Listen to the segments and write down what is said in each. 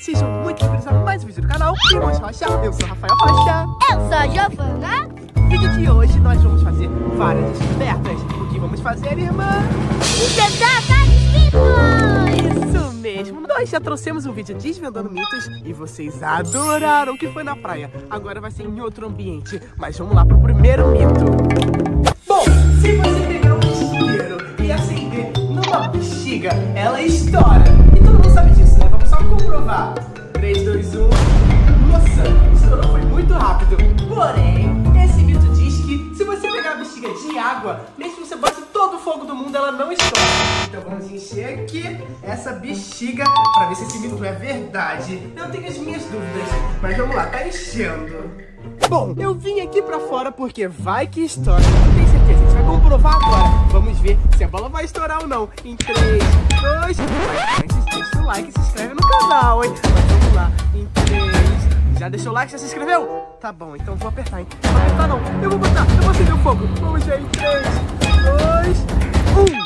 sejam muito bem-vindos a mais um vídeo do canal Irmãos Rocha. Eu sou Rafael Rocha. Eu sou a Giovana. No vídeo de hoje nós vamos fazer várias descobertas. O que vamos fazer, irmã? Desvendar mitos! Isso mesmo. Nós já trouxemos um vídeo desvendando mitos e vocês adoraram que foi na praia. Agora vai ser em outro ambiente. Mas vamos lá pro primeiro mito. Bom, se você pegar um isqueiro e acender numa bexiga, ela estoura. E todo mundo sabe disso, comprovar. 3, 2, 1. Nossa, estourou foi muito rápido. Porém, esse mito diz que se você pegar a bexiga de água, mesmo que você bote todo o fogo do mundo, ela não estoura. Então vamos encher aqui essa bexiga pra ver se esse mito é verdade. Eu tenho as minhas dúvidas, mas vamos lá, tá enchendo. Bom, eu vim aqui pra fora porque vai que estoura. Gente vai comprovar agora. Vamos ver se a bola vai estourar ou não. Em 3, 2, antes deixa o like e se inscreve no canal, hein? Mas vamos lá, em 3. Já deixou o like, já se inscreveu? Tá bom, então vou apertar, hein? Não vou apertar não, eu vou botar, eu vou acender o fogo. Vamos ver em 3, 2, 1.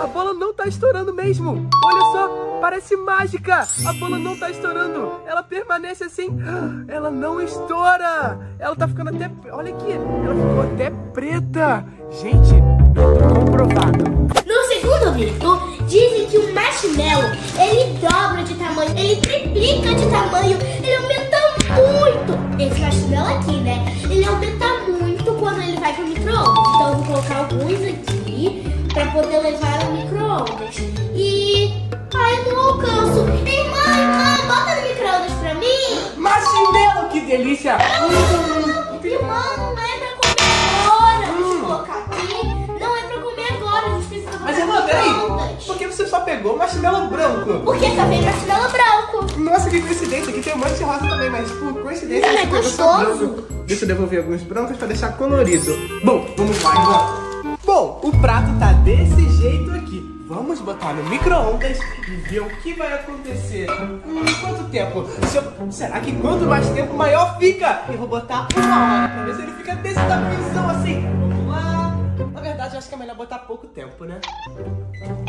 A bola não tá estourando mesmo. Olha só, parece mágica. A bola não tá estourando. Ela permanece assim. Ela não estoura. Ela tá ficando até. Olha aqui, ela ficou até preta. Gente, tô comprovado. No segundo mito, dizem que o marshmallow, ele dobra de tamanho, ele triplica de tamanho, ele aumenta muito. Esse marshmallow aqui, né? Ele aumenta muito quando ele vai pro micro-ondas. Então eu vou colocar alguns aqui pra poder levar ao micro-ondas. E... Ai, não alcanço. Irmã, irmã, bota no micro-ondas pra mim. Marshmallow, que delícia! Hum, Irmã, não é pra comer agora. Deixa eu colocar aqui. Não é pra comer agora, a gente precisa Mas irmã, peraí. Por que você só pegou marshmallow branco? Porque só vem marshmallow branco. Nossa, que coincidência. Aqui tem um monte de rosa também, mas por coincidência Hum, é você pegou só gostoso. branco. Deixa eu devolver alguns brancos pra deixar colorido. Bom, vamos lá, irmã. O prato tá desse jeito aqui. Vamos botar no micro-ondas e ver o que vai acontecer. Hum, quanto tempo? Se eu- Será que quanto mais tempo, maior fica? Eu vou botar uma hora pra ver se ele fica desse tamanhozão assim. Vamos lá. Na verdade, eu acho que é melhor botar pouco tempo, né?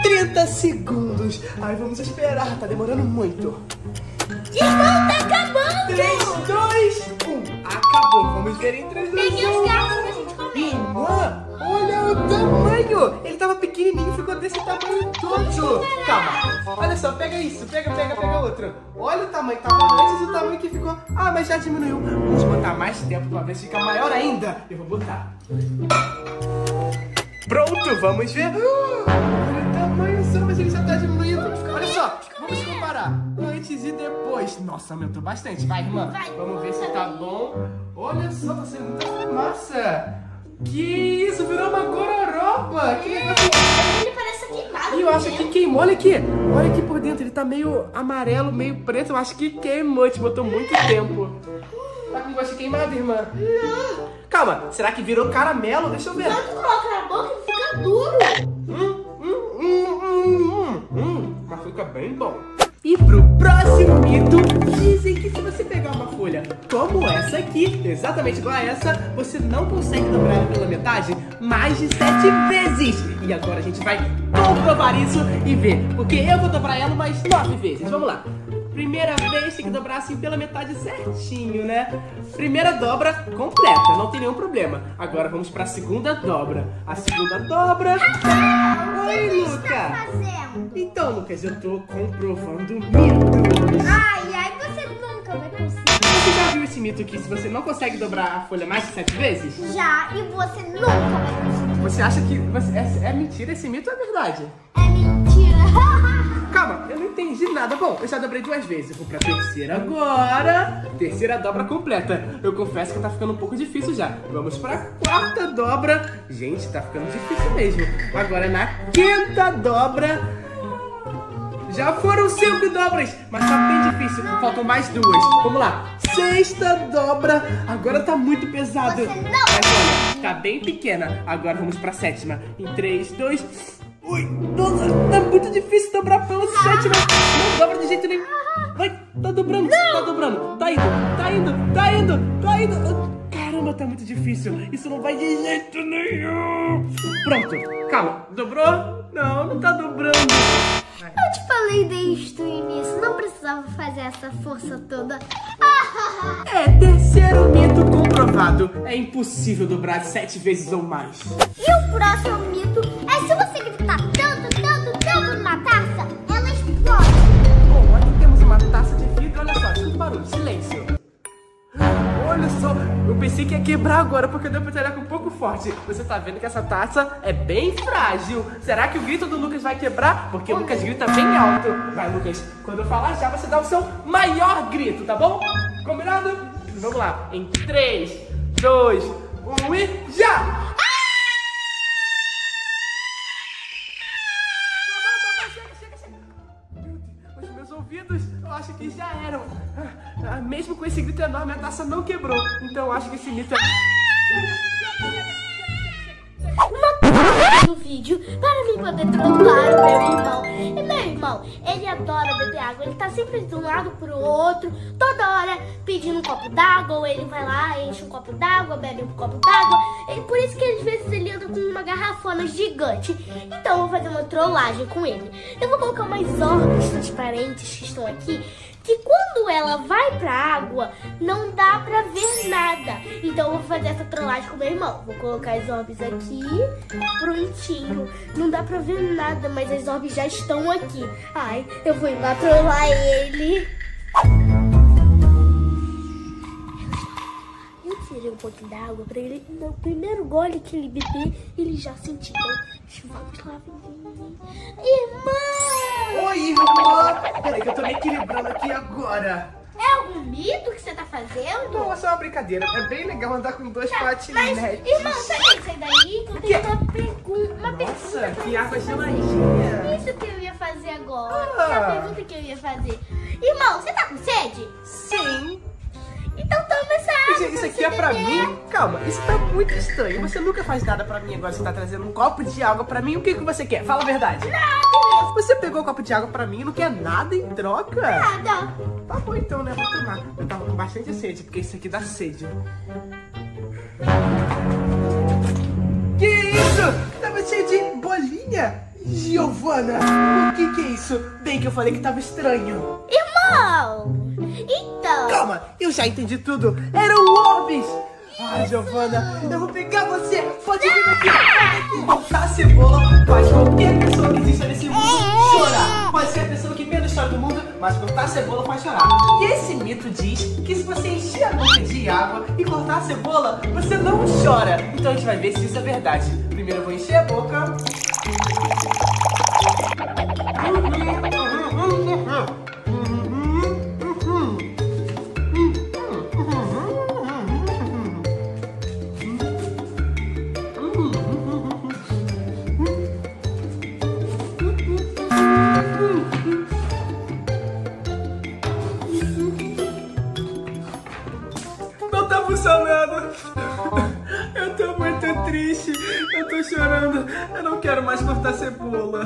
30 segundos. Ai, vamos esperar. Tá demorando muito. Irmão, tá acabando. 3, 2, 1. Acabou. Vamos ver em 3, 2, Peguei 1. os garfos pra gente comer. Irmã, olha o tamanho! Ele tava pequenininho e ficou desse tamanho todo. Calma, olha só, pega isso, pega, pega, pega outro. Olha o tamanho que tava antes e o tamanho que ficou. Ah, mas já diminuiu. Vamos botar mais tempo pra ver se fica maior ainda. Eu vou botar. Pronto, vamos ver. Ah, Olha o tamanho só, mas ele já tá diminuindo. Olha só, vamos comparar antes e depois. Nossa, aumentou bastante. Vai, irmã. Vamos ver se tá bom. Olha só, tá saindo muita fumaça. Que isso, virou uma gororoba. Que negócio Ele parece queimado. e eu acho que queimou, olha aqui. Olha aqui por dentro, ele tá meio amarelo, meio preto. Eu acho que queimou, te botou muito tempo. Tá com gosto de queimado, irmã? Não. Calma, será que virou caramelo? Deixa eu ver. Quando coloca na boca, ele fica duro. Hum, hum, hum, hum, hum, hum, mas fica bem bom. E pro próximo mito, dizem que se você pegar uma folha como essa aqui, exatamente igual a essa, você não consegue dobrar ela pela metade mais de sete vezes. E agora a gente vai comprovar isso e ver, porque eu vou dobrar ela mais nove vezes. Vamos lá. Primeira vez tem que dobrar assim pela metade certinho, né? Primeira dobra completa, não tem nenhum problema. Agora vamos pra segunda dobra. A segunda dobra. Oi, Luca! Fazendo. Então, Lucas, eu tô comprovando mitos. Ai, ai, você nunca vai conseguir. Você já viu esse mito que se você não consegue dobrar a folha mais de sete vezes? Já, e você nunca vai conseguir. Você acha que você- é, é mentira esse mito ou é verdade? É mentira. Calma, eu não entendi nada. Bom, eu já dobrei duas vezes. Eu vou pra terceira agora. Terceira dobra completa. Eu confesso que tá ficando um pouco difícil já. Vamos pra quarta dobra. Gente, tá ficando difícil mesmo. Agora na quinta dobra. Já foram cinco dobras, mas tá bem difícil. Faltam mais duas. Vamos lá. Sexta dobra. Agora tá muito pesado. Mas olha, tá bem pequena. Agora vamos pra sétima. Em 3, 2. Ui, nossa, tá muito difícil dobrar pela sétima. Não dobra de jeito nenhum. Vai, tá dobrando, tá dobrando. Tá indo, tá indo, tá indo, tá indo. Caramba, tá muito difícil. Isso não vai de jeito nenhum. Pronto, calma. Dobrou? Não, não tá dobrando. Eu te falei desde o início, não precisa precisava fazer essa força toda. É, terceiro mito comprovado. É impossível dobrar sete vezes ou mais. E o próximo mito pensei que ia quebrar agora porque deu pra com um pouco forte. Você tá vendo que essa taça é bem frágil. Será que o grito do Lucas vai quebrar? Porque o Lucas grita bem alto. Vai, Lucas, quando eu falar já, você dá o seu maior grito, tá bom? Combinado? Vamos lá. Em 3, 2, 1 e já! Os meus ouvidos, eu acho que já eram. Ah, Mesmo com esse grito enorme, a taça não quebrou. Então eu acho que esse mito é. Vídeo para mim poder trocar o meu irmão. E meu irmão, ele adora beber água. Ele tá sempre de um lado pro outro, toda hora pedindo um copo d'água. Ou ele vai lá, enche um copo d'água, bebe um copo d'água. E Por isso que às vezes ele anda com uma garrafona gigante. Então eu vou fazer uma trollagem com ele. Eu vou colocar umas orbes transparentes que estão aqui. Que quando ela vai pra água, não dá pra ver nada. Então eu vou fazer essa trollagem com meu irmão. Vou colocar as orbes aqui, prontinho. Não dá pra ver nada, mas as orbes já estão aqui. Ai, eu vou ir lá trollar ele. Eu tirei um pouquinho d'água pra ele. No primeiro gole que ele beber, ele já sentiu. Então, vamos lá, menino. Oi, irmã! Peraí, que eu tô me equilibrando aqui agora. É algum mito que você tá fazendo? Não, é só uma brincadeira. É bem legal andar com dois Tá, Mas, patinetes. irmão, sai sai daí que eu tenho uma pergunta. Uma Nossa, pergunta que água geladinha. Isso que eu ia fazer agora. Ah. É a pergunta que eu ia fazer. Irmão, você tá com sede? Sim. Gente, isso aqui é pra mim? Calma, isso tá muito estranho. Você nunca faz nada pra mim, agora você tá trazendo um copo de água pra mim. O que, que você quer? Fala a verdade. Nada, Você pegou o copo de água pra mim e não quer nada em troca? nada. Tá bom então, né? Vou tomar. Eu tava com bastante sede, porque isso aqui dá sede. Que isso? Tava cheio de bolinha? Giovana, o que que é isso? Bem que eu falei que tava estranho. Eu já entendi tudo. Eram orbes. Ai, Giovana, eu vou pegar você. Pode vir aqui. Cortar cebola faz qualquer pessoa que exista nesse mundo chorar. Pode ser a pessoa que menos chora do mundo, mas cortar a cebola faz chorar. E esse mito diz que se você encher a boca de água e cortar a cebola, você não chora. Então a gente vai ver se isso é verdade. Primeiro eu vou encher a boca. Chorando. Eu não quero mais cortar cebola.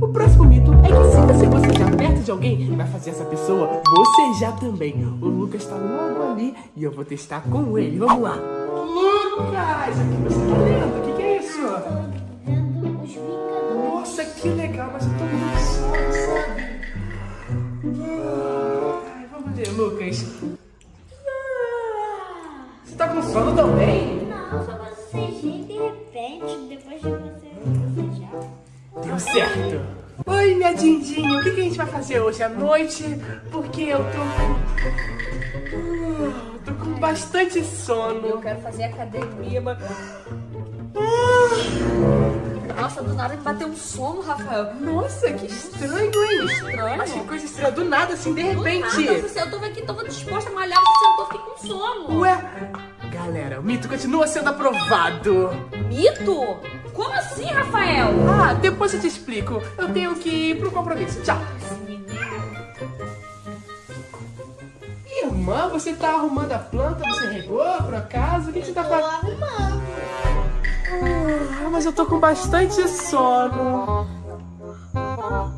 O próximo mito é que se você bocejar perto de alguém, vai fazer essa pessoa bocejar também. O Lucas tá logo ali e eu vou testar com ele. Vamos lá. Lucas, o que você tá lendo? O que, que é isso? Vendo os Vingadores. Nossa, que legal, mas eu tô muito sabe? Ai, vamos ver, Lucas. Você tá com sono também? Certo. Oi, minha Dindinha, o que, que a gente vai fazer hoje à noite? Porque eu tô com... Ah, tô com bastante sono. Eu quero fazer academia, mas. Nossa, do nada me bateu um sono, Rafael. Nossa, que estranho, hein? Estranho. Mas que coisa estranha, do nada, assim, de Do repente. nada, eu tô aqui, tava disposta a malhar, você sentou, fiquei com sono. Ué, galera, o mito continua sendo aprovado. Mito? Rafael? Ah, depois eu te explico. Eu tenho que ir pro compromisso. Tchau. Irmã, você tá arrumando a planta? Você regou por acaso? O que, que você tá Tô fazendo? arrumando. Ah, mas eu tô com bastante sono. Ah.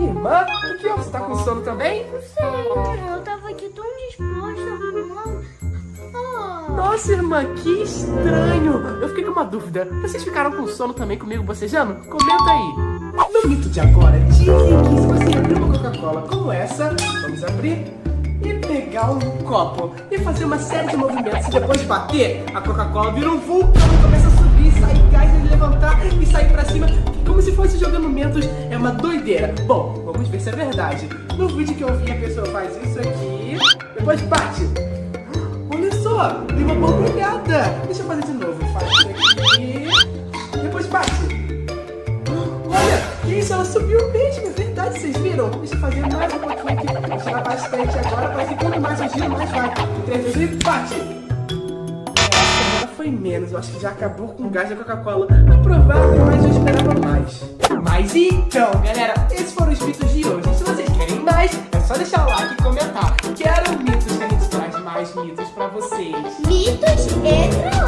Irmã, o que, que é? Você tá com sono também? Não sei, eu tava aqui tão disposta arrumando. Ah, Nossa, irmã, que estranho. Eu fiquei com uma dúvida. Vocês ficaram com sono também comigo bocejando? Comenta aí. No mito de agora, dizem que se você abrir uma Coca-Cola como essa, vamos abrir e pegar um copo e fazer uma série de movimentos e depois bater, a Coca-Cola vira um vulcão e começa a subir, sair gás e levantar e sair pra cima, como se fosse jogando mentos. É uma doideira. Bom, vamos ver se é verdade. No vídeo que eu vi, a pessoa faz isso aqui, depois bate. Tem uma borbulhada. Deixa eu fazer de novo. Depois bate. Olha, que isso, ela subiu mesmo, é verdade, vocês viram? Deixa eu fazer mais um pouquinho aqui. Vou tirar bastante agora, parece que quanto mais eu giro, mais vai. 3, 2, 1, bate! Agora foi menos, eu acho que já acabou com o gás da Coca-Cola. Aprovável, mas eu esperava mais. Mas então, galera, esses foram os mitos de hoje. Se vocês querem mais, é só deixar o like e comentar. Quero mitos It's